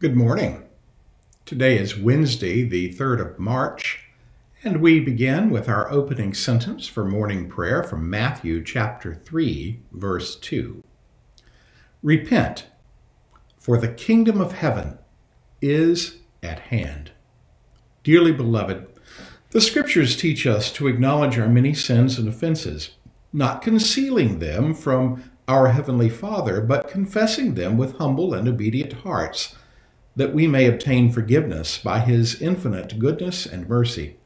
Good morning. Today is Wednesday, the 3rd of March, and we begin with our opening sentence for morning prayer from Matthew chapter 3, verse 2. Repent, for the kingdom of heaven is at hand. Dearly beloved, the scriptures teach us to acknowledge our many sins and offenses, not concealing them from our Heavenly Father, but confessing them with humble and obedient hearts that we may obtain forgiveness by his infinite goodness and mercy.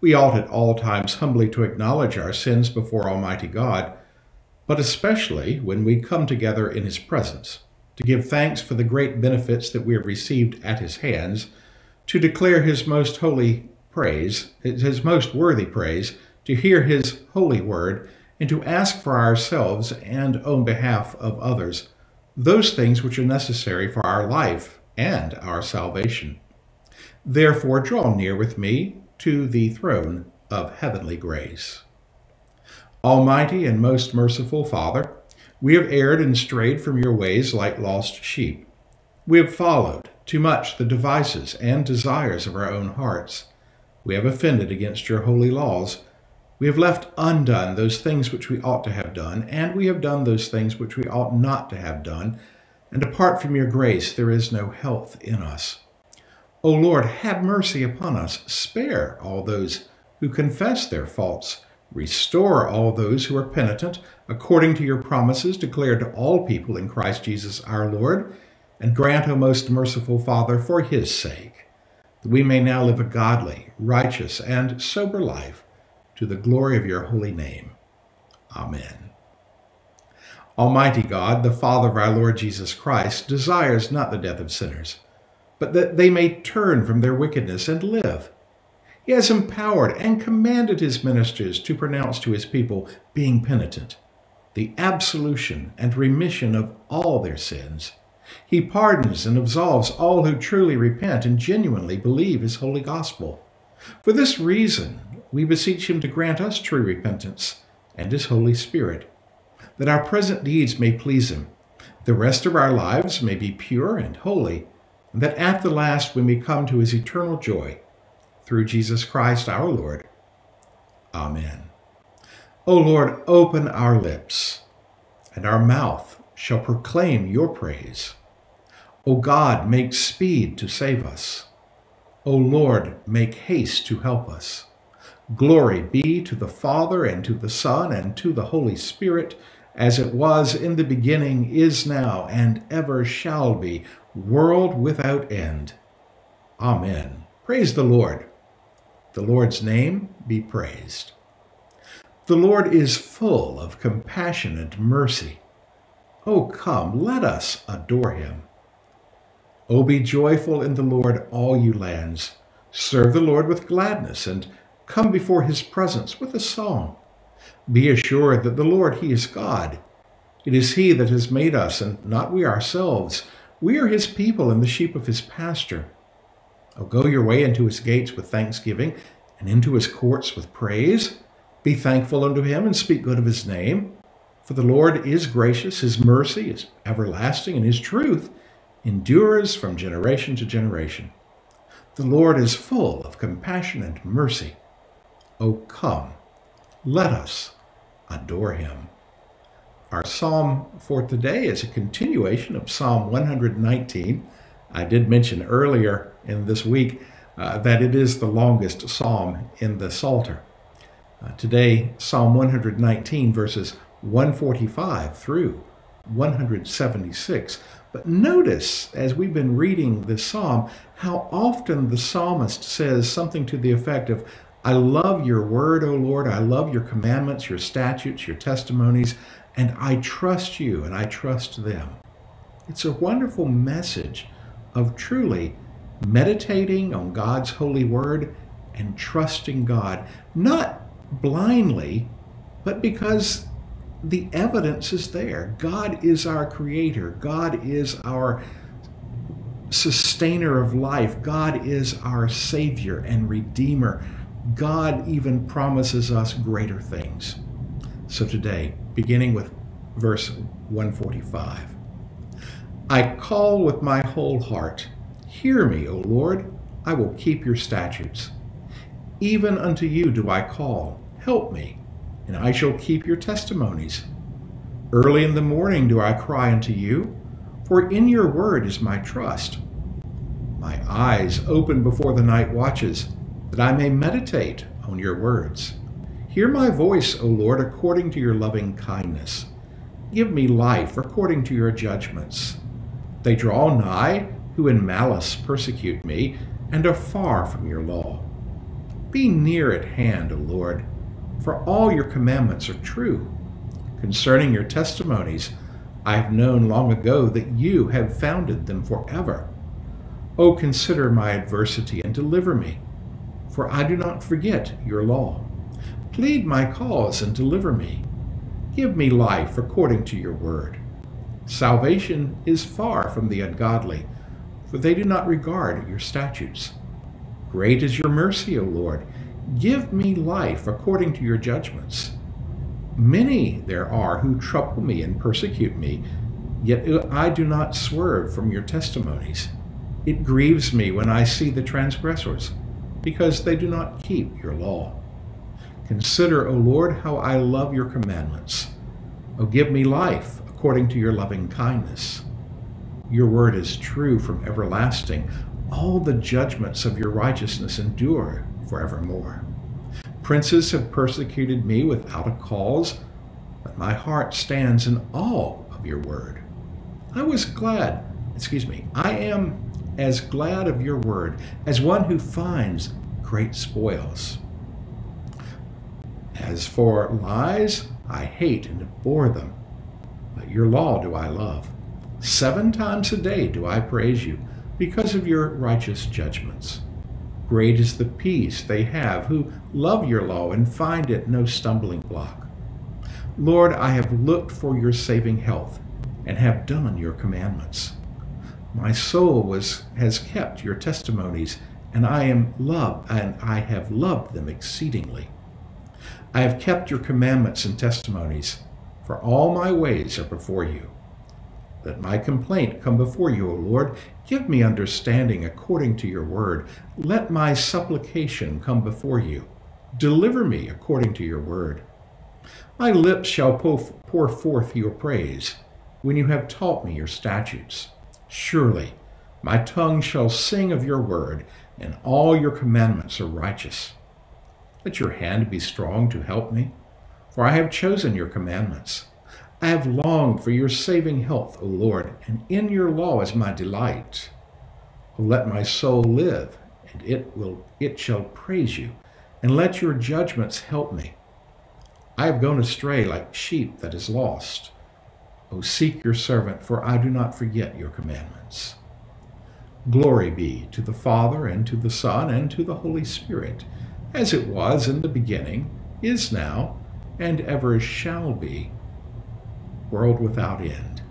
We ought at all times humbly to acknowledge our sins before Almighty God, but especially when we come together in his presence, to give thanks for the great benefits that we have received at his hands, to declare his most holy praise, his most worthy praise, to hear his holy word, and to ask for ourselves and on behalf of others those things which are necessary for our life and our salvation. Therefore, draw near with me to the throne of heavenly grace. Almighty and most merciful Father, we have erred and strayed from your ways like lost sheep. We have followed too much the devices and desires of our own hearts. We have offended against your holy laws. We have left undone those things which we ought to have done, and we have done those things which we ought not to have done, and apart from your grace there is no health in us. O Lord, have mercy upon us. Spare all those who confess their faults. Restore all those who are penitent, according to your promises declared to all people in Christ Jesus our Lord. And grant, O most merciful Father, for his sake, that we may now live a godly, righteous, and sober life to the glory of your holy name. Amen. Almighty God, the Father of our Lord Jesus Christ, desires not the death of sinners, but that they may turn from their wickedness and live. He has empowered and commanded his ministers to pronounce to his people, being penitent, the absolution and remission of all their sins. He pardons and absolves all who truly repent and genuinely believe his holy gospel. For this reason, we beseech him to grant us true repentance and his Holy Spirit that our present deeds may please Him, the rest of our lives may be pure and holy, and that at the last we may come to His eternal joy. Through Jesus Christ our Lord. Amen. O Lord, open our lips, and our mouth shall proclaim your praise. O God, make speed to save us. O Lord, make haste to help us. Glory be to the Father, and to the Son, and to the Holy Spirit, as it was in the beginning, is now, and ever shall be, world without end. Amen. Praise the Lord. The Lord's name be praised. The Lord is full of compassion and mercy. Oh, come, let us adore him. Oh, be joyful in the Lord, all you lands. Serve the Lord with gladness, and come before his presence with a song. Be assured that the Lord, He is God. It is He that has made us, and not we ourselves. We are His people and the sheep of His pasture. Oh, go your way into His gates with thanksgiving, and into His courts with praise. Be thankful unto Him, and speak good of His name. For the Lord is gracious, His mercy is everlasting, and His truth endures from generation to generation. The Lord is full of compassion and mercy. O come, let us adore him. Our psalm for today is a continuation of Psalm 119. I did mention earlier in this week uh, that it is the longest psalm in the Psalter. Uh, today, Psalm 119, verses 145 through 176. But notice, as we've been reading this psalm, how often the psalmist says something to the effect of, I love your word, O Lord. I love your commandments, your statutes, your testimonies, and I trust you and I trust them. It's a wonderful message of truly meditating on God's holy word and trusting God, not blindly, but because the evidence is there. God is our creator, God is our sustainer of life, God is our savior and redeemer. God even promises us greater things. So today, beginning with verse 145, I call with my whole heart, Hear me, O Lord, I will keep your statutes. Even unto you do I call, help me, and I shall keep your testimonies. Early in the morning do I cry unto you, for in your word is my trust. My eyes open before the night watches, that I may meditate on your words. Hear my voice, O Lord, according to your loving kindness. Give me life according to your judgments. They draw nigh who in malice persecute me, and are far from your law. Be near at hand, O Lord, for all your commandments are true. Concerning your testimonies, I have known long ago that you have founded them forever. O consider my adversity and deliver me, for I do not forget your law. Plead my cause and deliver me. Give me life according to your word. Salvation is far from the ungodly, for they do not regard your statutes. Great is your mercy, O Lord. Give me life according to your judgments. Many there are who trouble me and persecute me, yet I do not swerve from your testimonies. It grieves me when I see the transgressors, because they do not keep your law. Consider, O Lord, how I love your commandments. O give me life according to your loving kindness. Your word is true from everlasting. All the judgments of your righteousness endure forevermore. Princes have persecuted me without a cause, but my heart stands in awe of your word. I was glad, excuse me, I am as glad of your word as one who finds great spoils. As for lies, I hate and abhor them, but your law do I love. Seven times a day do I praise you because of your righteous judgments. Great is the peace they have who love your law and find it no stumbling block. Lord, I have looked for your saving health and have done your commandments. My soul was, has kept your testimonies, and I am loved, and I have loved them exceedingly. I have kept your commandments and testimonies, for all my ways are before you. Let my complaint come before you, O Lord. Give me understanding according to your word. Let my supplication come before you. Deliver me according to your word. My lips shall pour forth your praise when you have taught me your statutes. Surely my tongue shall sing of your word, and all your commandments are righteous. Let your hand be strong to help me, for I have chosen your commandments. I have longed for your saving health, O Lord, and in your law is my delight. Let my soul live, and it will it shall praise you, and let your judgments help me. I have gone astray like sheep that is lost. O seek your servant, for I do not forget your commandments. Glory be to the Father, and to the Son, and to the Holy Spirit as it was in the beginning, is now, and ever shall be, world without end.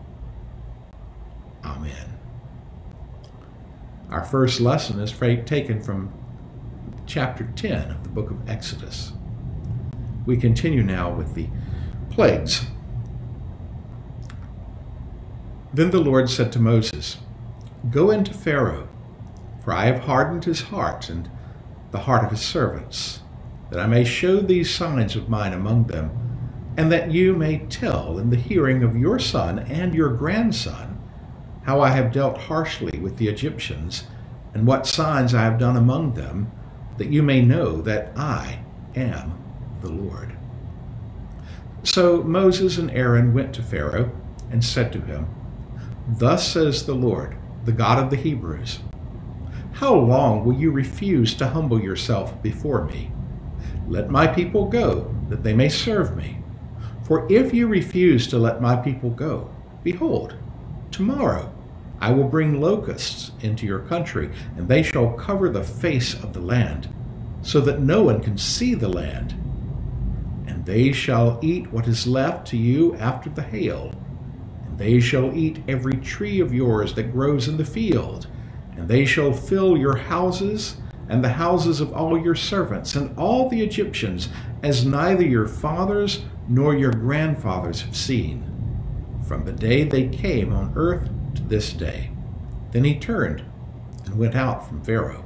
Amen. Our first lesson is taken from chapter 10 of the book of Exodus. We continue now with the plagues. Then the Lord said to Moses, Go into Pharaoh, for I have hardened his heart and the heart of his servants, that I may show these signs of mine among them, and that you may tell in the hearing of your son and your grandson how I have dealt harshly with the Egyptians, and what signs I have done among them, that you may know that I am the Lord. So Moses and Aaron went to Pharaoh and said to him, Thus says the Lord, the God of the Hebrews, how long will you refuse to humble yourself before me? Let my people go, that they may serve me. For if you refuse to let my people go, behold, tomorrow I will bring locusts into your country, and they shall cover the face of the land, so that no one can see the land. And they shall eat what is left to you after the hail, they shall eat every tree of yours that grows in the field and they shall fill your houses and the houses of all your servants and all the Egyptians, as neither your fathers nor your grandfathers have seen, from the day they came on earth to this day. Then he turned and went out from Pharaoh.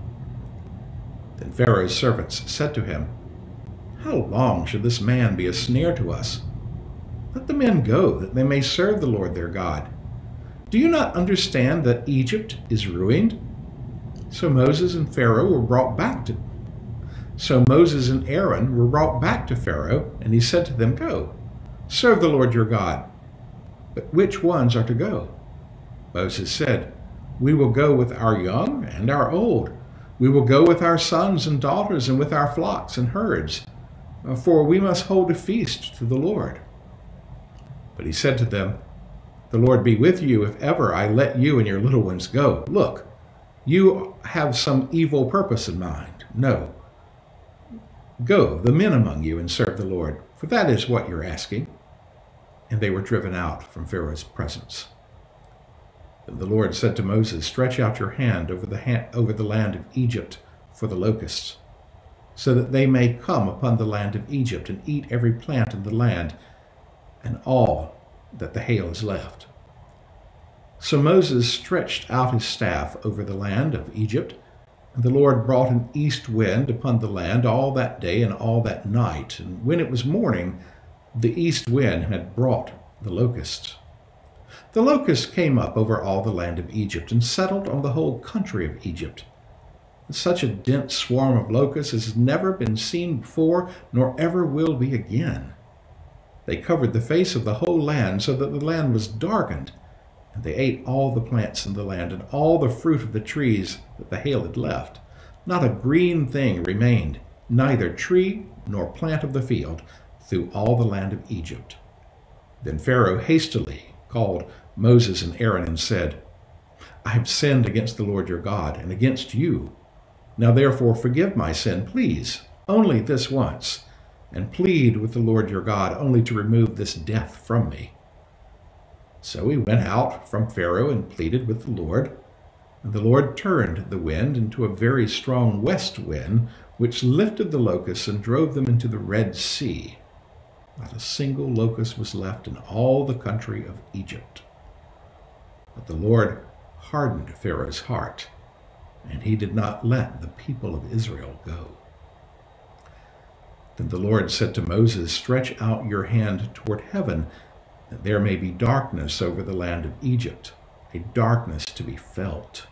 Then Pharaoh's servants said to him, How long should this man be a snare to us? Let the men go, that they may serve the Lord their God. Do you not understand that Egypt is ruined? So Moses and Pharaoh were brought back to So Moses and Aaron were brought back to Pharaoh, and he said to them, Go, serve the Lord your God. But which ones are to go? Moses said, We will go with our young and our old. We will go with our sons and daughters and with our flocks and herds, for we must hold a feast to the Lord. But he said to them, The Lord be with you if ever I let you and your little ones go. Look, you have some evil purpose in mind. No. Go, the men among you, and serve the Lord, for that is what you're asking. And they were driven out from Pharaoh's presence. The Lord said to Moses, Stretch out your hand over the, hand, over the land of Egypt for the locusts, so that they may come upon the land of Egypt and eat every plant in the land and all that the hail is left. So Moses stretched out his staff over the land of Egypt, and the Lord brought an east wind upon the land all that day and all that night. And when it was morning, the east wind had brought the locusts. The locusts came up over all the land of Egypt and settled on the whole country of Egypt. Such a dense swarm of locusts has never been seen before, nor ever will be again. They covered the face of the whole land so that the land was darkened and they ate all the plants in the land and all the fruit of the trees that the hail had left. Not a green thing remained, neither tree nor plant of the field, through all the land of Egypt. Then Pharaoh hastily called Moses and Aaron and said, I have sinned against the Lord your God and against you. Now therefore forgive my sin, please, only this once, and plead with the Lord your God only to remove this death from me. So he went out from Pharaoh and pleaded with the Lord. And the Lord turned the wind into a very strong west wind, which lifted the locusts and drove them into the Red Sea. Not a single locust was left in all the country of Egypt. But the Lord hardened Pharaoh's heart, and he did not let the people of Israel go. Then the Lord said to Moses, Stretch out your hand toward heaven that there may be darkness over the land of Egypt, a darkness to be felt.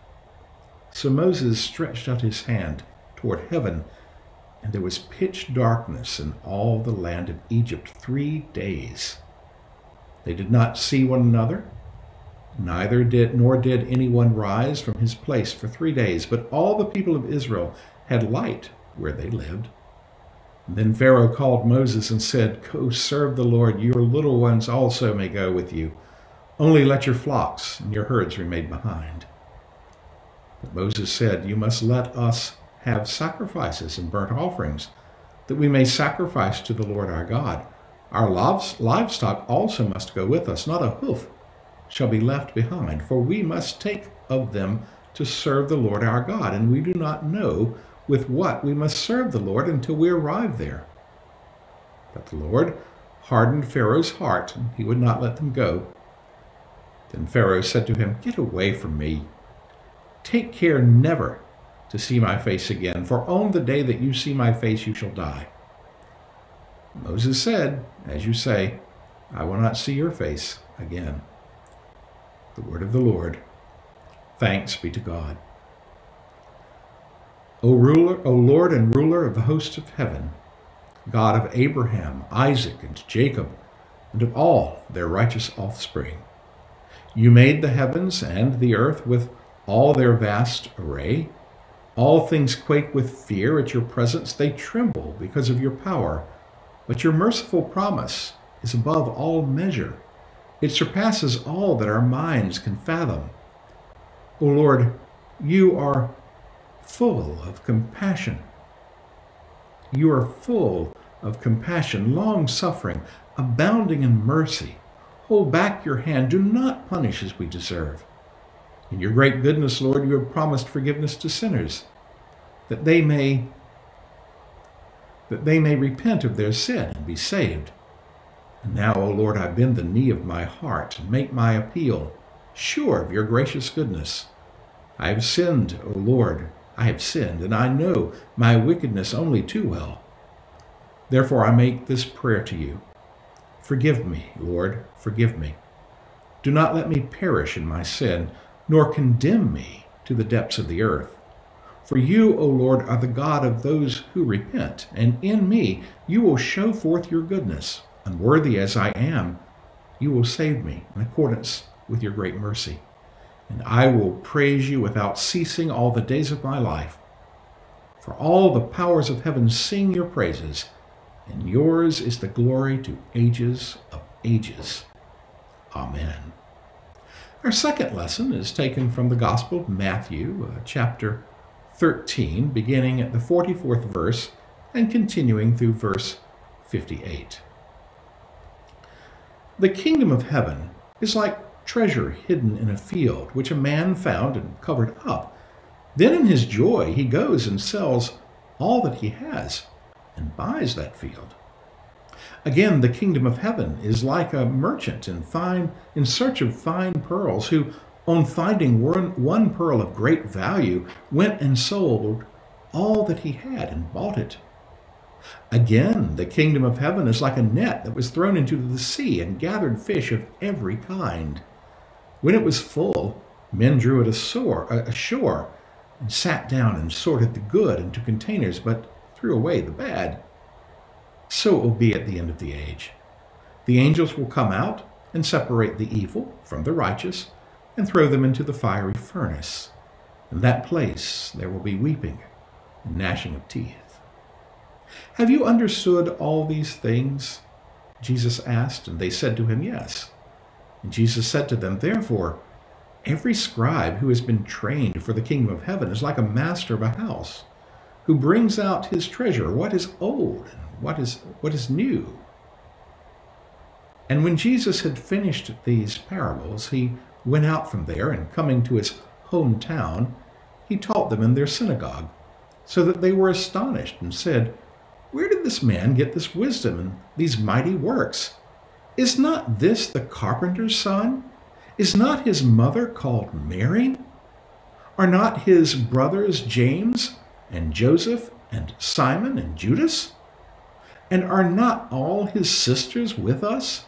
So Moses stretched out his hand toward heaven, and there was pitch darkness in all the land of Egypt three days. They did not see one another, neither did nor did anyone rise from his place for three days, but all the people of Israel had light where they lived. Then Pharaoh called Moses and said, Go serve the Lord. Your little ones also may go with you. Only let your flocks and your herds remain behind. But Moses said, You must let us have sacrifices and burnt offerings, that we may sacrifice to the Lord our God. Our livestock also must go with us, not a hoof shall be left behind, for we must take of them to serve the Lord our God, and we do not know with what we must serve the Lord until we arrive there. But the Lord hardened Pharaoh's heart, and he would not let them go. Then Pharaoh said to him, Get away from me. Take care never to see my face again, for on the day that you see my face you shall die. Moses said, As you say, I will not see your face again. The word of the Lord. Thanks be to God. O ruler, O Lord and ruler of the hosts of heaven, God of Abraham, Isaac, and Jacob, and of all their righteous offspring. You made the heavens and the earth with all their vast array. All things quake with fear at your presence. They tremble because of your power. But your merciful promise is above all measure. It surpasses all that our minds can fathom. O Lord, you are full of compassion. You are full of compassion, long suffering, abounding in mercy. Hold back your hand. Do not punish as we deserve. In your great goodness, Lord, you have promised forgiveness to sinners, that they may that they may repent of their sin and be saved. And now, O Lord, I bend the knee of my heart and make my appeal, sure of your gracious goodness. I have sinned, O Lord, I have sinned, and I know my wickedness only too well. Therefore I make this prayer to you. Forgive me, Lord, forgive me. Do not let me perish in my sin, nor condemn me to the depths of the earth. For you, O Lord, are the God of those who repent, and in me you will show forth your goodness. Unworthy as I am, you will save me in accordance with your great mercy. And I will praise you without ceasing all the days of my life. For all the powers of heaven sing your praises, and yours is the glory to ages of ages. Amen. Our second lesson is taken from the Gospel of Matthew, uh, chapter 13, beginning at the 44th verse and continuing through verse 58. The kingdom of heaven is like treasure hidden in a field, which a man found and covered up. Then in his joy he goes and sells all that he has and buys that field. Again, the kingdom of heaven is like a merchant in fine in search of fine pearls who on finding one, one pearl of great value, went and sold all that he had and bought it. Again, the kingdom of heaven is like a net that was thrown into the sea and gathered fish of every kind. When it was full, men drew it uh, ashore and sat down and sorted the good into containers, but threw away the bad. So it will be at the end of the age. The angels will come out and separate the evil from the righteous and throw them into the fiery furnace. In that place there will be weeping and gnashing of teeth. Have you understood all these things? Jesus asked, and they said to him, Yes. And Jesus said to them, Therefore, every scribe who has been trained for the kingdom of heaven is like a master of a house, who brings out his treasure, what is old and what is, what is new. And when Jesus had finished these parables, he went out from there, and coming to his hometown, he taught them in their synagogue, so that they were astonished and said, Where did this man get this wisdom and these mighty works? Is not this the carpenter's son? Is not his mother called Mary? Are not his brothers James and Joseph and Simon and Judas? And are not all his sisters with us?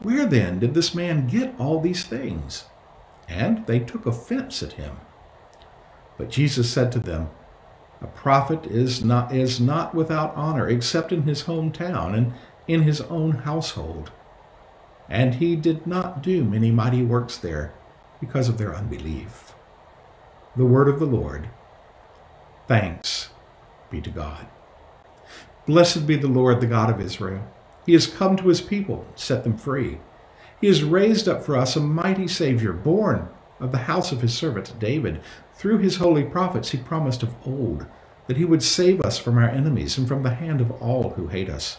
Where then did this man get all these things? And they took offense at him. But Jesus said to them, A prophet is not, is not without honor except in his hometown and in his own household. And he did not do many mighty works there because of their unbelief. The word of the Lord. Thanks be to God. Blessed be the Lord, the God of Israel. He has come to his people, set them free. He has raised up for us a mighty Savior, born of the house of his servant David. Through his holy prophets he promised of old that he would save us from our enemies and from the hand of all who hate us.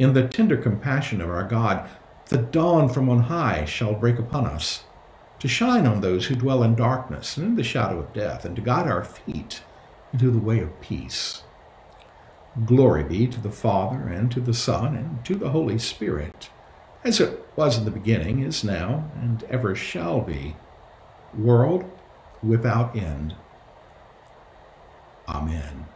In the tender compassion of our God, the dawn from on high shall break upon us, to shine on those who dwell in darkness and in the shadow of death, and to guide our feet into the way of peace. Glory be to the Father, and to the Son, and to the Holy Spirit as it was in the beginning, is now, and ever shall be, world without end. Amen.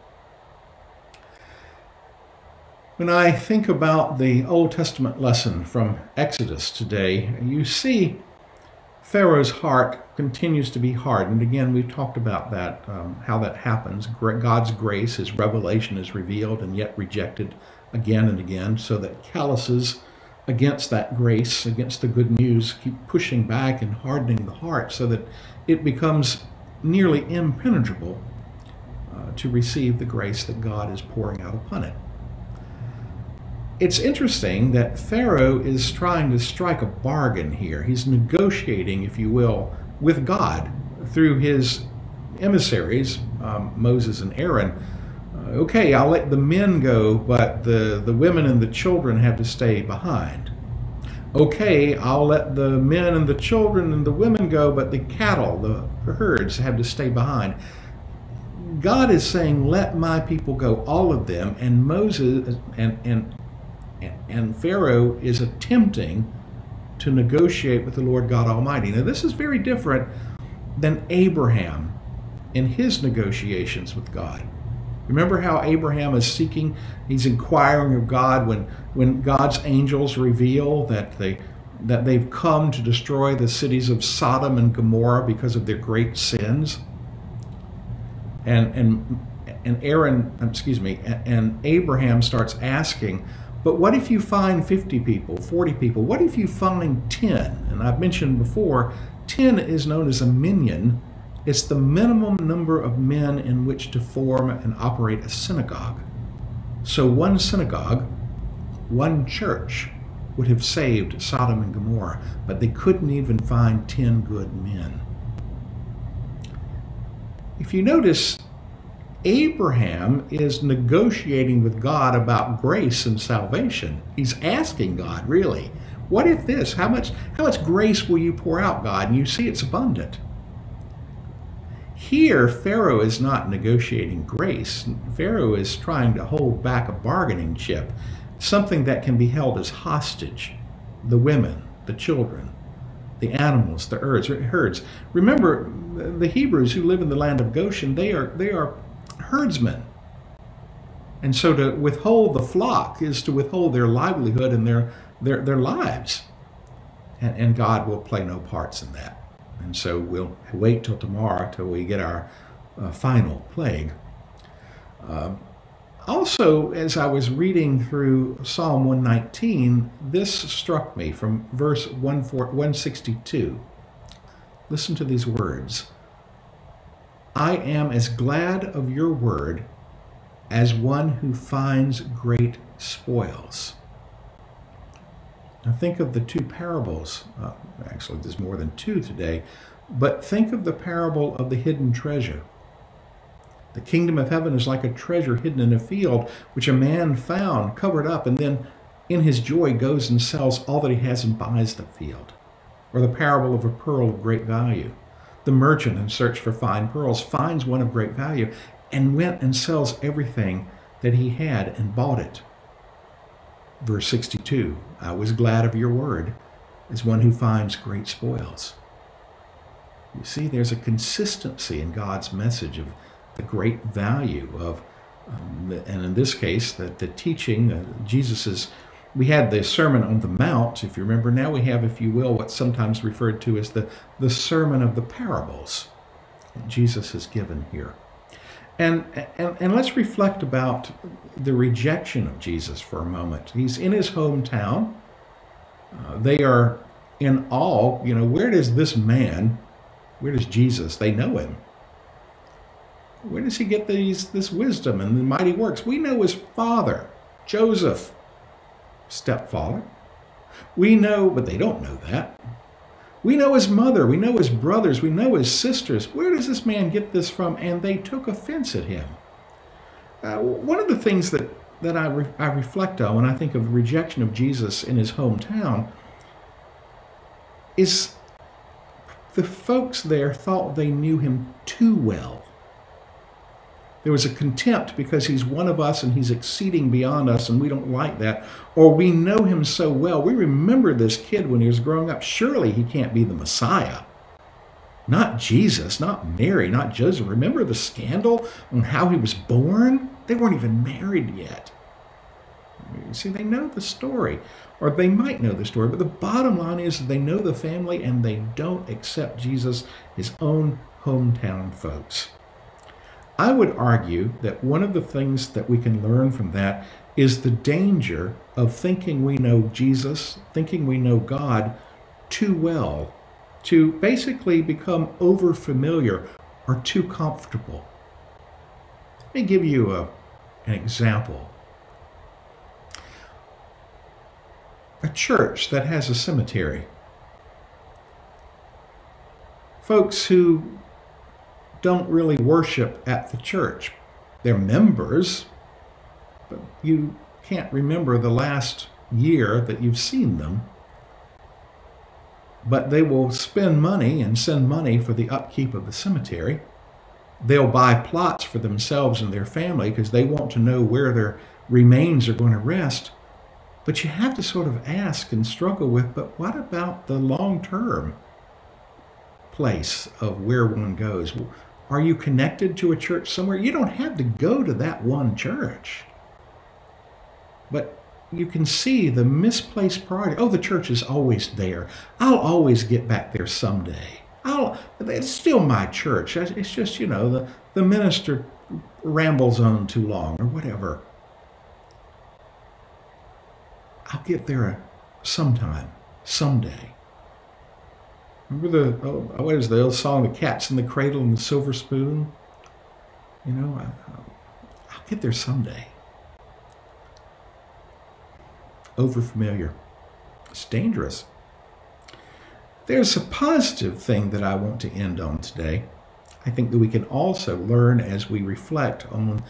When I think about the Old Testament lesson from Exodus today, you see Pharaoh's heart continues to be hardened. Again, we've talked about that, um, how that happens. God's grace, his revelation is revealed and yet rejected again and again, so that calluses against that grace, against the good news, keep pushing back and hardening the heart so that it becomes nearly impenetrable uh, to receive the grace that God is pouring out upon it. It's interesting that Pharaoh is trying to strike a bargain here. He's negotiating, if you will, with God through his emissaries, um, Moses and Aaron, uh, okay, I'll let the men go, but the, the women and the children have to stay behind. Okay, I'll let the men and the children and the women go, but the cattle, the herds, have to stay behind. God is saying, let my people go, all of them, and Moses and, and, and Pharaoh is attempting to negotiate with the Lord God Almighty. Now, this is very different than Abraham in his negotiations with God. Remember how Abraham is seeking, he's inquiring of God when, when God's angels reveal that, they, that they've come to destroy the cities of Sodom and Gomorrah because of their great sins. And, and, and Aaron, excuse me, and Abraham starts asking, but what if you find 50 people, 40 people? What if you find 10? And I've mentioned before, 10 is known as a minyan. it's the minimum number of men in which to form and operate a synagogue. So one synagogue, one church, would have saved Sodom and Gomorrah, but they couldn't even find 10 good men. If you notice, Abraham is negotiating with God about grace and salvation. He's asking God, really, what if this? How much, how much grace will you pour out, God? And you see it's abundant. Here, Pharaoh is not negotiating grace. Pharaoh is trying to hold back a bargaining chip, something that can be held as hostage. The women, the children, the animals, the herds. Remember, the Hebrews who live in the land of Goshen, they are, they are herdsmen. And so to withhold the flock is to withhold their livelihood and their, their, their lives. And, and God will play no parts in that. And so we'll wait till tomorrow till we get our uh, final plague. Uh, also, as I was reading through Psalm 119, this struck me from verse 162. Listen to these words I am as glad of your word as one who finds great spoils. Now think of the two parables. Uh, actually, there's more than two today. But think of the parable of the hidden treasure. The kingdom of heaven is like a treasure hidden in a field, which a man found, covered up, and then in his joy goes and sells all that he has and buys the field. Or the parable of a pearl of great value. The merchant in search for fine pearls finds one of great value and went and sells everything that he had and bought it. Verse 62 I was glad of your word as one who finds great spoils. You see, there's a consistency in God's message of the great value of, um, and in this case, the, the teaching, uh, Jesus's. We had the Sermon on the Mount, if you remember. Now we have, if you will, what's sometimes referred to as the, the Sermon of the Parables that Jesus has given here. And, and, and let's reflect about the rejection of Jesus for a moment. He's in his hometown. Uh, they are in awe. You know, where does this man, where does Jesus, they know him. Where does he get these, this wisdom and the mighty works? We know his father, Joseph, stepfather. We know, but they don't know that. We know his mother, we know his brothers, we know his sisters. Where does this man get this from? And they took offense at him. Uh, one of the things that, that I, re I reflect on when I think of the rejection of Jesus in his hometown is the folks there thought they knew him too well. There was a contempt because he's one of us and he's exceeding beyond us and we don't like that. Or we know him so well. We remember this kid when he was growing up. Surely he can't be the Messiah. Not Jesus, not Mary, not Joseph. Remember the scandal on how he was born? They weren't even married yet. See, they know the story, or they might know the story, but the bottom line is they know the family and they don't accept Jesus, his own hometown folks. I would argue that one of the things that we can learn from that is the danger of thinking we know Jesus, thinking we know God too well, to basically become over familiar or too comfortable. Let me give you a, an example. A church that has a cemetery. Folks who don't really worship at the church. They're members, but you can't remember the last year that you've seen them. But they will spend money and send money for the upkeep of the cemetery. They'll buy plots for themselves and their family because they want to know where their remains are going to rest. But you have to sort of ask and struggle with, but what about the long term place of where one goes? Are you connected to a church somewhere? You don't have to go to that one church. But you can see the misplaced priority. Oh, the church is always there. I'll always get back there someday. I'll, it's still my church. It's just, you know, the, the minister rambles on too long or whatever. I'll get there uh, sometime, someday. Remember the, oh, what is the old song, The Cat's in the Cradle and the Silver Spoon? You know, I, I'll get there someday. Overfamiliar. It's dangerous. There's a positive thing that I want to end on today. I think that we can also learn as we reflect on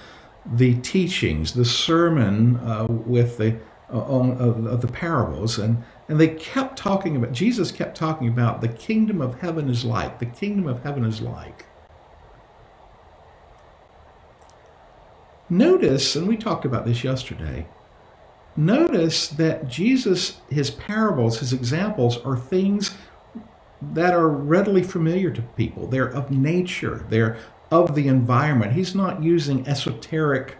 the teachings, the sermon uh, with the uh, on, of the parables, and and they kept talking about Jesus kept talking about the kingdom of heaven is like the kingdom of heaven is like. Notice, and we talked about this yesterday. Notice that Jesus, his parables, his examples are things that are readily familiar to people. They're of nature, they're of the environment. He's not using esoteric,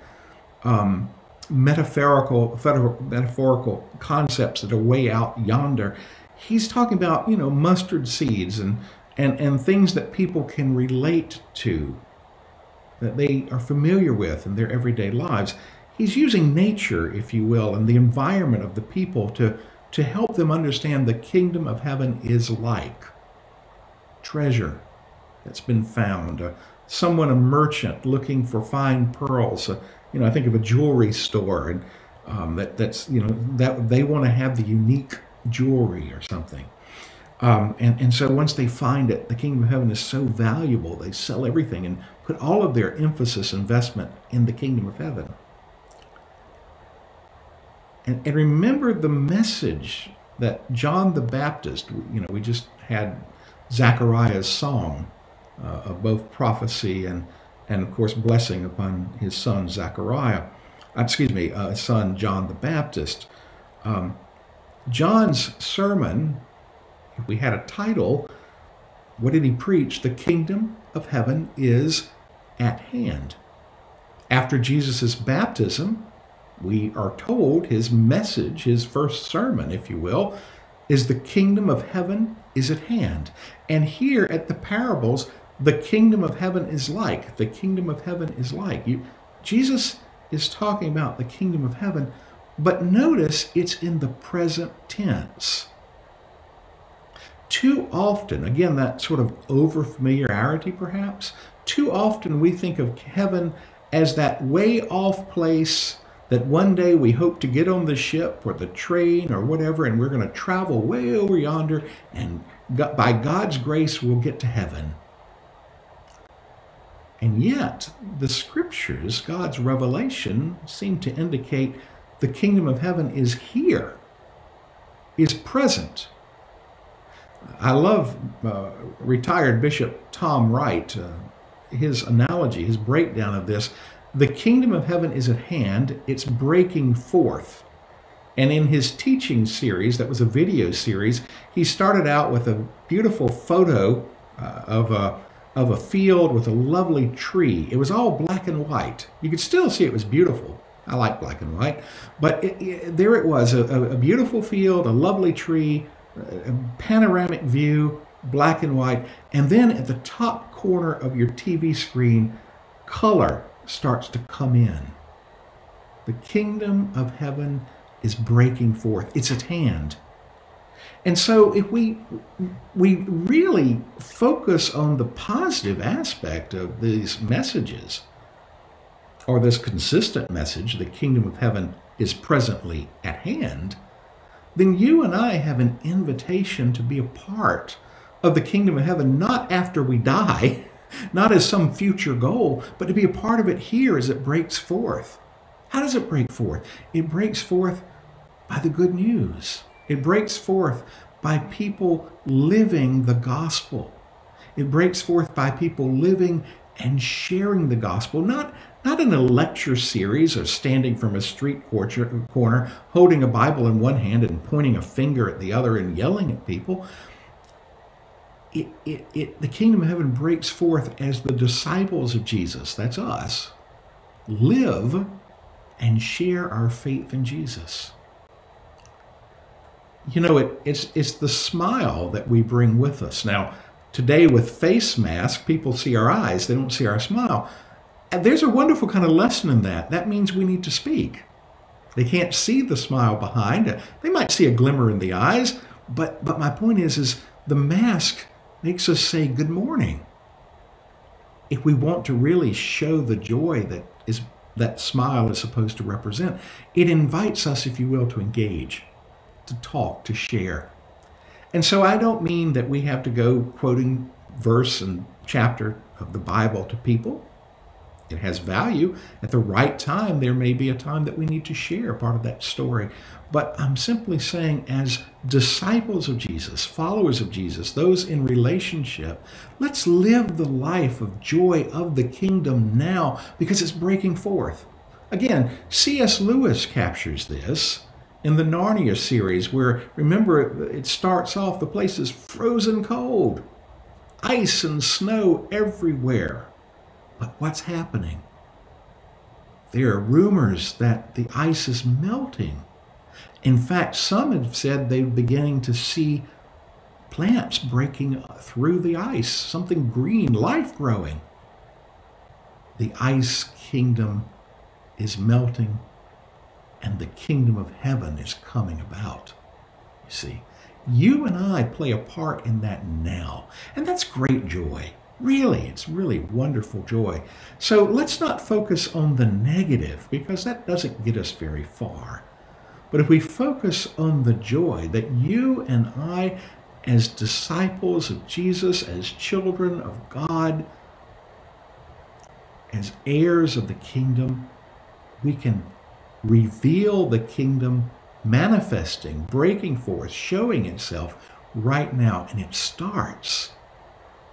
um, metaphorical, metaphorical concepts that are way out yonder. He's talking about, you know, mustard seeds and, and, and things that people can relate to, that they are familiar with in their everyday lives. He's using nature, if you will, and the environment of the people to, to help them understand the kingdom of heaven is like treasure that's been found, uh, someone, a merchant looking for fine pearls. Uh, you know, I think of a jewelry store, and um, that that's you know that they want to have the unique jewelry or something. Um, and, and so once they find it, the kingdom of heaven is so valuable, they sell everything and put all of their emphasis, investment in the kingdom of heaven. And, and remember the message that John the Baptist, you know, we just had Zechariah's song uh, of both prophecy and, and, of course, blessing upon his son Zechariah, uh, excuse me, uh, son John the Baptist. Um, John's sermon, if we had a title, what did he preach? The kingdom of heaven is at hand. After Jesus' baptism, we are told his message, his first sermon, if you will, is the kingdom of heaven is at hand. And here at the parables, the kingdom of heaven is like. The kingdom of heaven is like. You, Jesus is talking about the kingdom of heaven, but notice it's in the present tense. Too often, again, that sort of over familiarity perhaps, too often we think of heaven as that way off place that one day we hope to get on the ship or the train or whatever, and we're going to travel way over yonder, and by God's grace, we'll get to heaven. And yet, the scriptures, God's revelation, seem to indicate the kingdom of heaven is here, is present. I love uh, retired Bishop Tom Wright, uh, his analogy, his breakdown of this. The kingdom of heaven is at hand, it's breaking forth. And in his teaching series, that was a video series, he started out with a beautiful photo uh, of, a, of a field with a lovely tree. It was all black and white. You could still see it was beautiful. I like black and white. But it, it, there it was a, a, beautiful field, a lovely tree, a panoramic view, black and white. And then at the top corner of your TV screen, color starts to come in. The kingdom of heaven is breaking forth. It's at hand. And so if we we really focus on the positive aspect of these messages, or this consistent message, the kingdom of heaven is presently at hand, then you and I have an invitation to be a part of the kingdom of heaven, not after we die, not as some future goal, but to be a part of it here as it breaks forth. How does it break forth? It breaks forth by the good news. It breaks forth by people living the gospel. It breaks forth by people living and sharing the gospel, not, not in a lecture series or standing from a street corner holding a Bible in one hand and pointing a finger at the other and yelling at people. It, it, it, the kingdom of heaven breaks forth as the disciples of Jesus, that's us, live and share our faith in Jesus. You know, it, it's, it's the smile that we bring with us. Now, today with face masks, people see our eyes, they don't see our smile. And there's a wonderful kind of lesson in that. That means we need to speak. They can't see the smile behind. They might see a glimmer in the eyes, but, but my point is, is the mask makes us say good morning. If we want to really show the joy that is that smile is supposed to represent. It invites us, if you will, to engage, to talk, to share. And so I don't mean that we have to go quoting verse and chapter of the Bible to people. It has value. At the right time, there may be a time that we need to share part of that story. But I'm simply saying, as disciples of Jesus, followers of Jesus, those in relationship, let's live the life of joy of the kingdom now because it's breaking forth. Again, C.S. Lewis captures this in the Narnia series, where remember, it starts off the place is frozen cold, ice and snow everywhere. But what's happening? There are rumors that the ice is melting. In fact, some have said they're beginning to see plants breaking through the ice, something green, life growing. The ice kingdom is melting and the kingdom of heaven is coming about. You see, you and I play a part in that now, and that's great joy. Really, it's really wonderful joy. So let's not focus on the negative because that doesn't get us very far. But if we focus on the joy that you and I, as disciples of Jesus, as children of God, as heirs of the kingdom, we can reveal the kingdom manifesting, breaking forth, showing itself right now. And it starts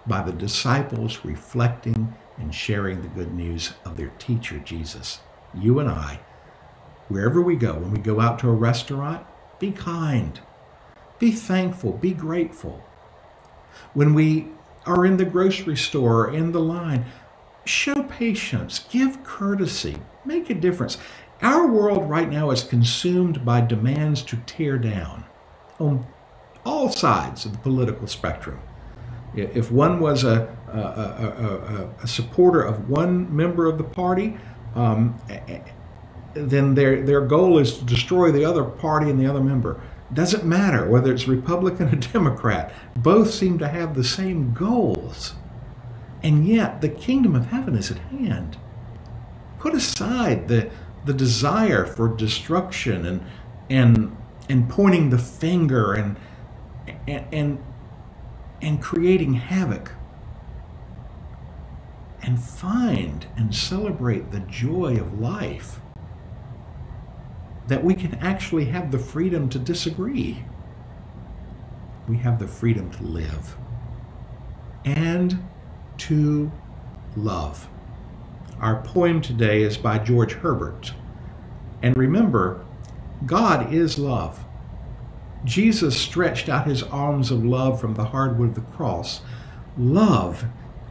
by the disciples reflecting and sharing the good news of their teacher, Jesus. You and I, wherever we go, when we go out to a restaurant, be kind, be thankful, be grateful. When we are in the grocery store, or in the line, show patience, give courtesy, make a difference. Our world right now is consumed by demands to tear down on all sides of the political spectrum. If one was a, a, a, a supporter of one member of the party, um, then their, their goal is to destroy the other party and the other member. Doesn't matter whether it's Republican or Democrat, both seem to have the same goals. And yet, the kingdom of heaven is at hand. Put aside the, the desire for destruction and, and, and pointing the finger and, and, and and creating havoc. And find and celebrate the joy of life. That we can actually have the freedom to disagree. We have the freedom to live and to love. Our poem today is by George Herbert. And remember, God is love. Jesus stretched out his arms of love from the hardwood of the cross. Love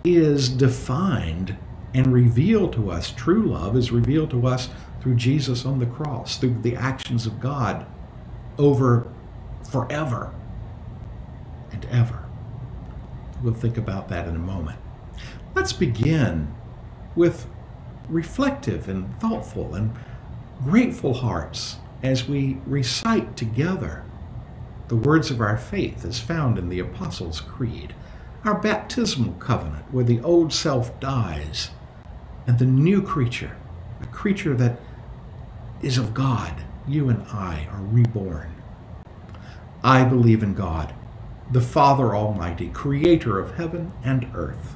is defined and revealed to us. True love is revealed to us through Jesus on the cross, through the actions of God over forever and ever. We'll think about that in a moment. Let's begin with reflective and thoughtful and grateful hearts as we recite together the words of our faith as found in the Apostles' Creed, our baptismal covenant where the old self dies and the new creature, a creature that is of God, you and I are reborn. I believe in God, the Father Almighty, creator of heaven and earth.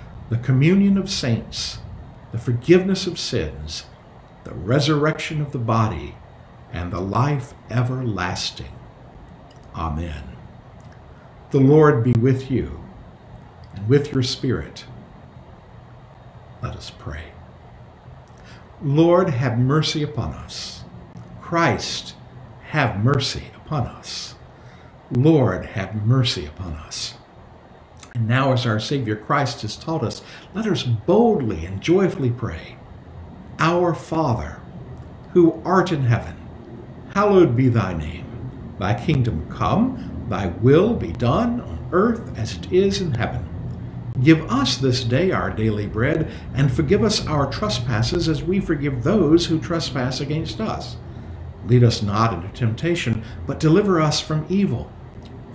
the communion of saints, the forgiveness of sins, the resurrection of the body, and the life everlasting. Amen. The Lord be with you and with your spirit. Let us pray. Lord, have mercy upon us. Christ, have mercy upon us. Lord, have mercy upon us. And now, as our Savior Christ has taught us, let us boldly and joyfully pray Our Father, who art in heaven, hallowed be thy name. Thy kingdom come, thy will be done on earth as it is in heaven. Give us this day our daily bread, and forgive us our trespasses as we forgive those who trespass against us. Lead us not into temptation, but deliver us from evil.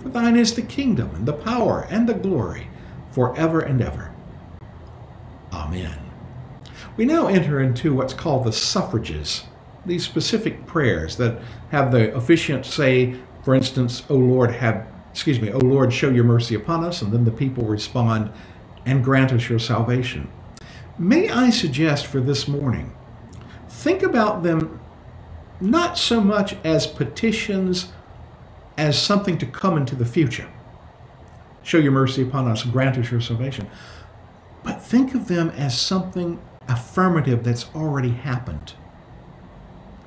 For thine is the kingdom, and the power, and the glory, forever and ever. Amen. We now enter into what's called the suffrages, these specific prayers that have the officiant say, for instance, O Lord, have excuse me, O Lord, show your mercy upon us, and then the people respond, and grant us your salvation. May I suggest for this morning, think about them not so much as petitions as something to come into the future. Show your mercy upon us, grant us your salvation. But think of them as something affirmative that's already happened.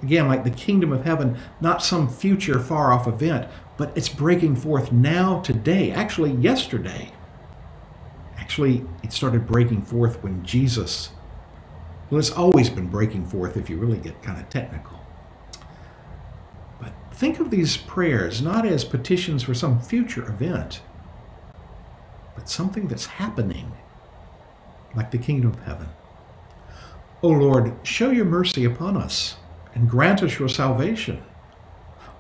Again, like the kingdom of heaven, not some future far off event, but it's breaking forth now, today, actually, yesterday. Actually, it started breaking forth when Jesus, well, it's always been breaking forth if you really get kind of technical. Think of these prayers not as petitions for some future event, but something that's happening, like the kingdom of heaven. O Lord, show your mercy upon us and grant us your salvation.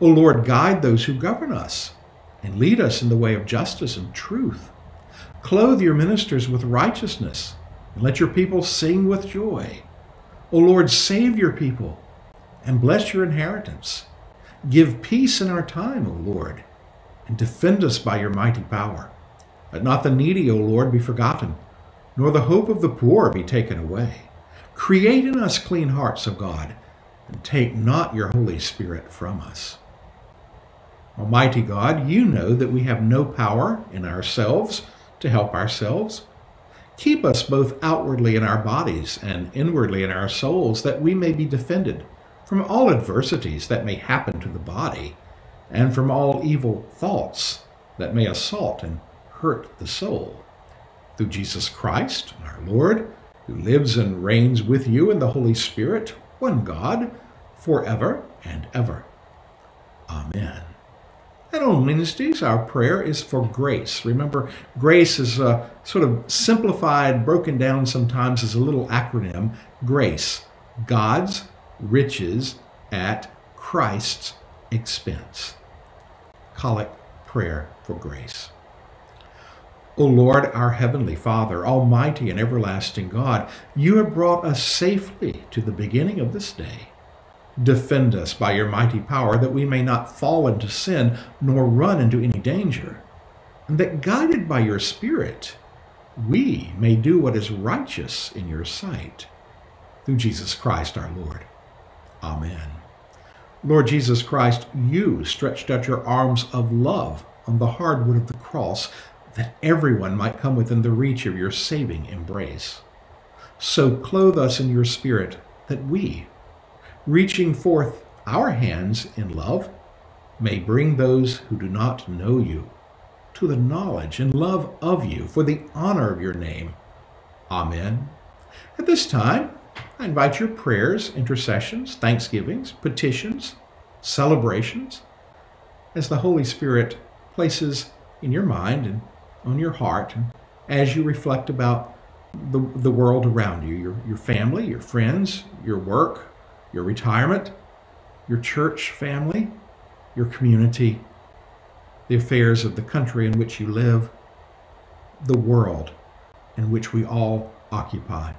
O Lord, guide those who govern us and lead us in the way of justice and truth. Clothe your ministers with righteousness and let your people sing with joy. O Lord, save your people and bless your inheritance. Give peace in our time, O Lord, and defend us by your mighty power. Let not the needy, O Lord, be forgotten, nor the hope of the poor be taken away. Create in us clean hearts, O God, and take not your Holy Spirit from us. Almighty God, you know that we have no power in ourselves to help ourselves. Keep us both outwardly in our bodies and inwardly in our souls, that we may be defended from all adversities that may happen to the body, and from all evil thoughts that may assault and hurt the soul. Through Jesus Christ, our Lord, who lives and reigns with you in the Holy Spirit, one God, forever and ever. Amen. And on Wednesdays, our prayer is for grace. Remember, grace is a sort of simplified, broken down sometimes as a little acronym. Grace, God's riches at Christ's expense. Collect prayer for grace. O Lord, our Heavenly Father, Almighty and everlasting God, you have brought us safely to the beginning of this day. Defend us by your mighty power that we may not fall into sin nor run into any danger, and that guided by your Spirit, we may do what is righteous in your sight. Through Jesus Christ our Lord. Amen. Lord Jesus Christ, you stretched out your arms of love on the hard wood of the cross that everyone might come within the reach of your saving embrace. So clothe us in your Spirit that we, reaching forth our hands in love, may bring those who do not know you to the knowledge and love of you for the honor of your name. Amen. At this time, I invite your prayers, intercessions, thanksgivings, petitions, celebrations, as the Holy Spirit places in your mind and on your heart, as you reflect about the, the world around you your, your family, your friends, your work, your retirement, your church family, your community, the affairs of the country in which you live, the world in which we all occupy.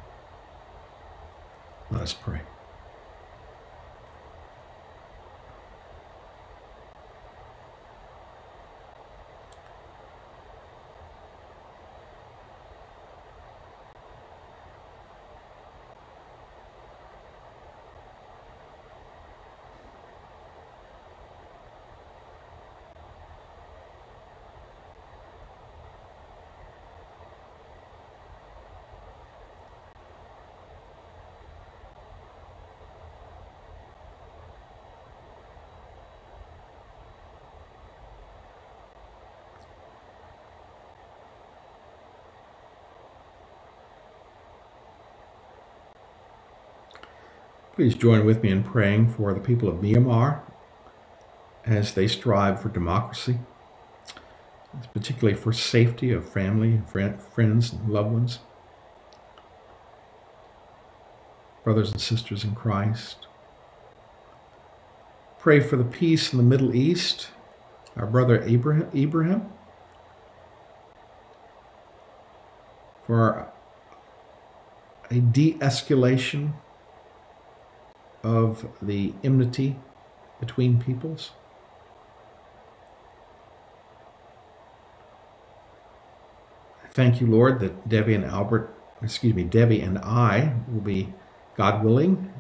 Let us pray. Please join with me in praying for the people of Myanmar as they strive for democracy, particularly for safety of family, and friends, and loved ones. Brothers and sisters in Christ. Pray for the peace in the Middle East, our brother Abraham, for a de-escalation of the enmity between peoples? Thank you, Lord, that Debbie and Albert, excuse me, Debbie and I will be, God willing,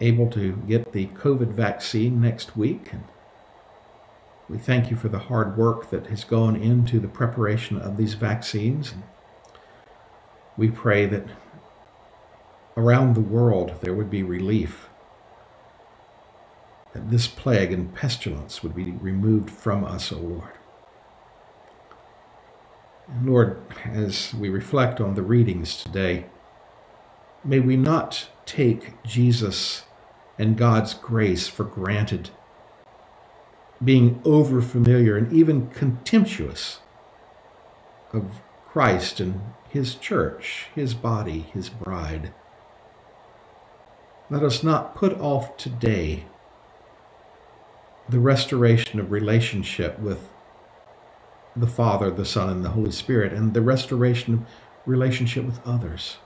able to get the COVID vaccine next week. And we thank you for the hard work that has gone into the preparation of these vaccines. And we pray that around the world there would be relief that this plague and pestilence would be removed from us, O Lord. And Lord, as we reflect on the readings today, may we not take Jesus and God's grace for granted, being over familiar and even contemptuous of Christ and his church, his body, his bride. Let us not put off today the restoration of relationship with the Father, the Son, and the Holy Spirit, and the restoration of relationship with others.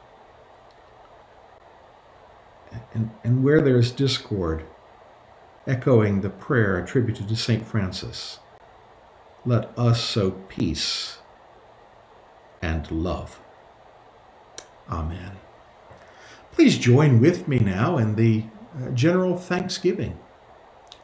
And, and where there's discord, echoing the prayer attributed to St. Francis, let us sow peace and love. Amen. Please join with me now in the uh, general thanksgiving.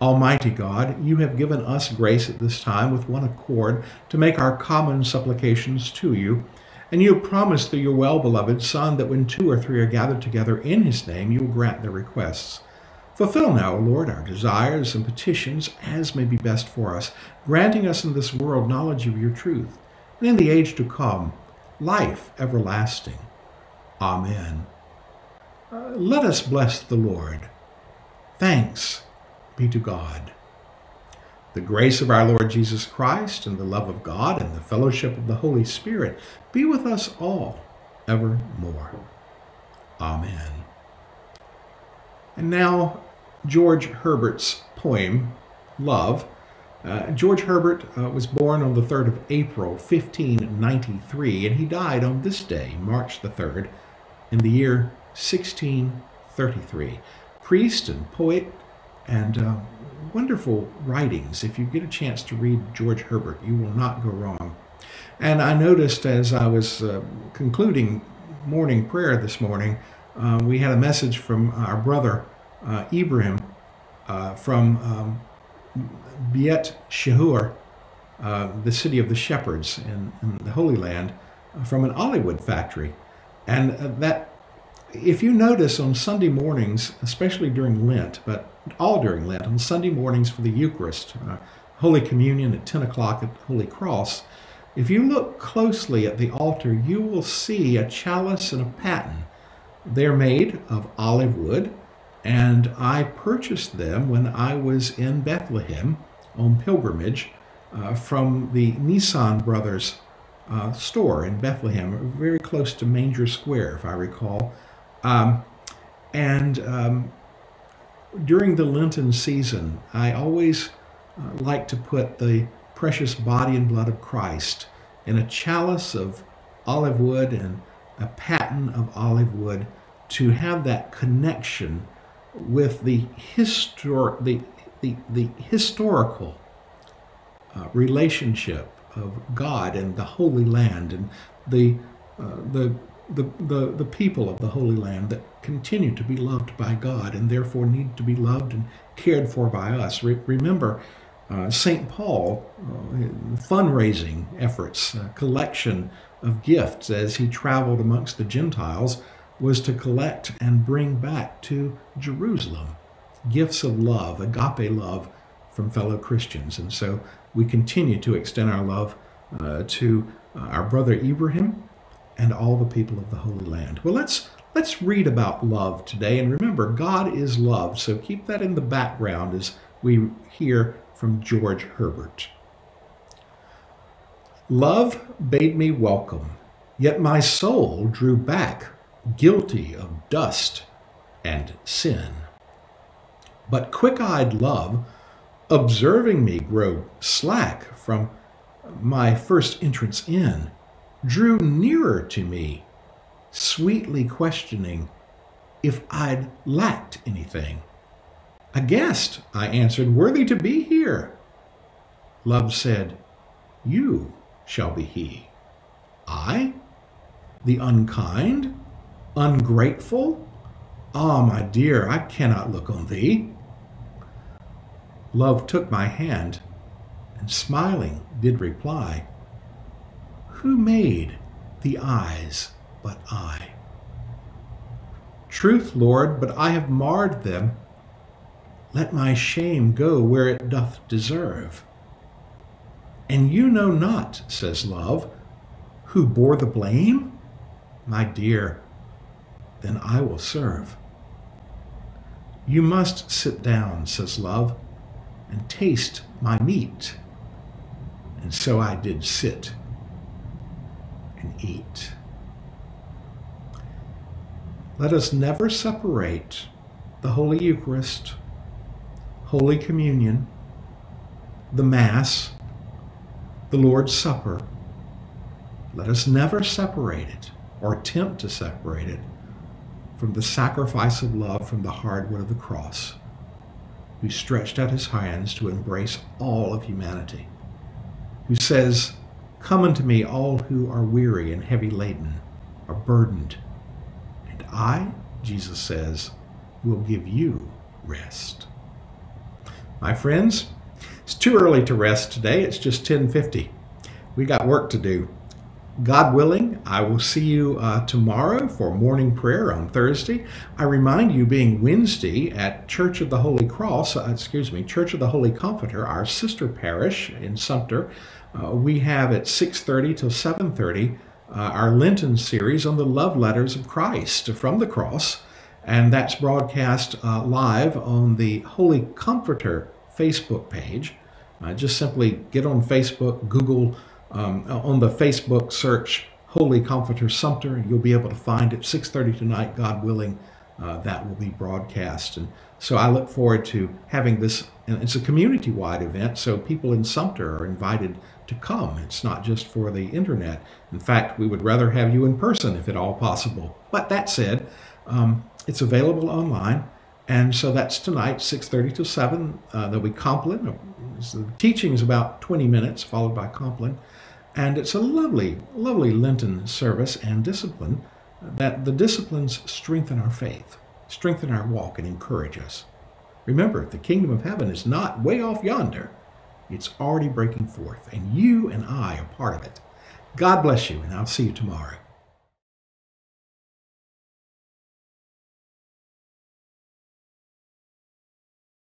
Almighty God, you have given us grace at this time with one accord to make our common supplications to you. And you have promised through your well-beloved Son that when two or three are gathered together in his name, you will grant their requests. Fulfill now, O Lord, our desires and petitions as may be best for us, granting us in this world knowledge of your truth, and in the age to come, life everlasting. Amen. Uh, let us bless the Lord. Thanks be to God. The grace of our Lord Jesus Christ and the love of God and the fellowship of the Holy Spirit be with us all evermore. Amen. And now, George Herbert's poem, Love. Uh, George Herbert uh, was born on the 3rd of April, 1593, and he died on this day, March the 3rd, in the year 1633. Priest and poet, and uh, wonderful writings. If you get a chance to read George Herbert, you will not go wrong. And I noticed as I was uh, concluding morning prayer this morning, uh, we had a message from our brother uh, Ibrahim uh, from um, Beit Sahour, uh, the city of the shepherds in, in the Holy Land, uh, from an olive wood factory. And that, if you notice on Sunday mornings, especially during Lent, but all during Lent, on Sunday mornings for the Eucharist, Holy Communion at 10 o'clock at Holy Cross, if you look closely at the altar, you will see a chalice and a paten. They're made of olive wood, and I purchased them when I was in Bethlehem on pilgrimage uh, from the Nissan Brothers uh, store in Bethlehem, very close to Manger Square, if I recall. Um, and um, during the Lenten season, I always uh, like to put the precious body and blood of Christ in a chalice of olive wood and a paten of olive wood to have that connection with the historic the the, the historical uh, relationship of God and the Holy Land and the uh, the the, the, the people of the Holy Land that continue to be loved by God and therefore need to be loved and cared for by us. Re- remember, uh, St. Paul, uh, fundraising efforts, uh, collection of gifts as he traveled amongst the Gentiles, was to collect and bring back to Jerusalem gifts of love, agape love from fellow Christians. And so we continue to extend our love uh, to uh, our brother Ibrahim and all the people of the Holy Land. Well, let's let's read about love today and remember God is love. So keep that in the background as we hear from George Herbert. Love bade me welcome, yet my soul drew back, guilty of dust and sin. But quick eyed love, observing me grow slack from my first entrance in, drew nearer to me, sweetly questioning if I'd lacked anything. A guest, I answered, worthy to be here. Love said, You shall be he. I? The unkind? Ungrateful? Ah, my dear, I cannot look on thee. Love took my hand, and smiling did reply, Who made the eyes but I? Truth, Lord, but I have marred them let my shame go where it doth deserve. And you know not, says love, who bore the blame? My dear, then I will serve. You must sit down, says love, and taste my meat. And so I did sit and eat. Let us never separate the Holy Eucharist Holy Communion, the Mass, the Lord's Supper. Let us never separate it or attempt to separate it from the sacrifice of love from the hardwood of the cross, who stretched out his hands to embrace all of humanity, who says, Come unto me, all who are weary and heavy laden, are burdened, and I, Jesus says, will give you rest. My friends, it's too early to rest today. It's just 1050. We got work to do. God willing, I will see you uh, tomorrow for morning prayer on Thursday. I remind you, being Wednesday at Church of the Holy Cross, uh, excuse me, Church of the Holy Comforter, our sister parish in Sumter, uh, we have at 6:30 till 7:30 uh, our Lenten series on the love letters of Christ from the cross and that's broadcast uh, live on the Holy Comforter Facebook page. Uh, just simply get on Facebook, Google um, on the Facebook search Holy Comforter Sumter, you'll be able to find it. 6:30 tonight, God willing, uh, that will be broadcast. And so I look forward to having this. And it's a community-wide event, so people in Sumter are invited to come. It's not just for the internet. In fact, we would rather have you in person if at all possible. But that said, um, it's available online, And so that's tonight, 6.30 to 7. Uh, there'll be Compline. The teaching is about 20 minutes, followed by Compline. And it's a lovely, lovely Lenten service and discipline that the disciplines strengthen our faith, strengthen our walk, and encourage us. Remember, the kingdom of heaven is not way off yonder. It's already breaking forth, and you and I are part of it. God bless you, and I'll see you tomorrow.